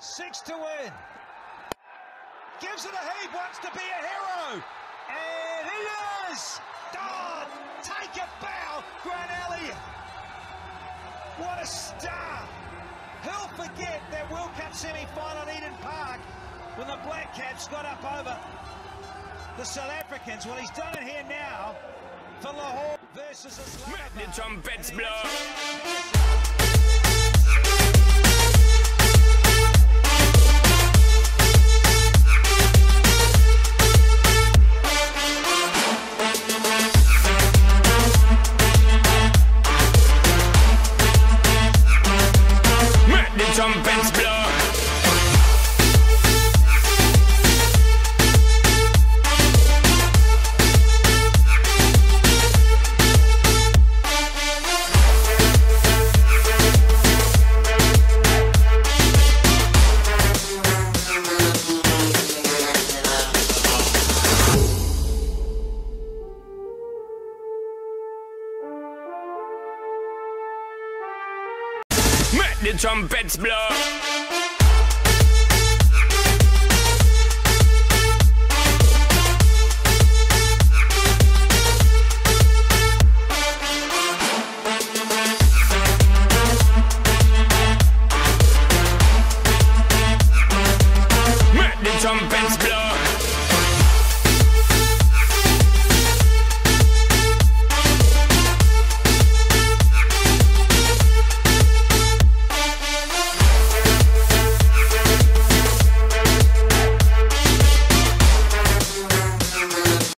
Six to win. Gives it a heap, wants to be a hero. And he is! Oh, take a bow, Grant Elliott. What a star. Who'll forget that World Cup semi-final at Eden Park when the Black Caps got up over the South Africans? Well, he's done it here now for Lahore versus Islamabad. The trumpets blow. Blow. Make the trumpets blow.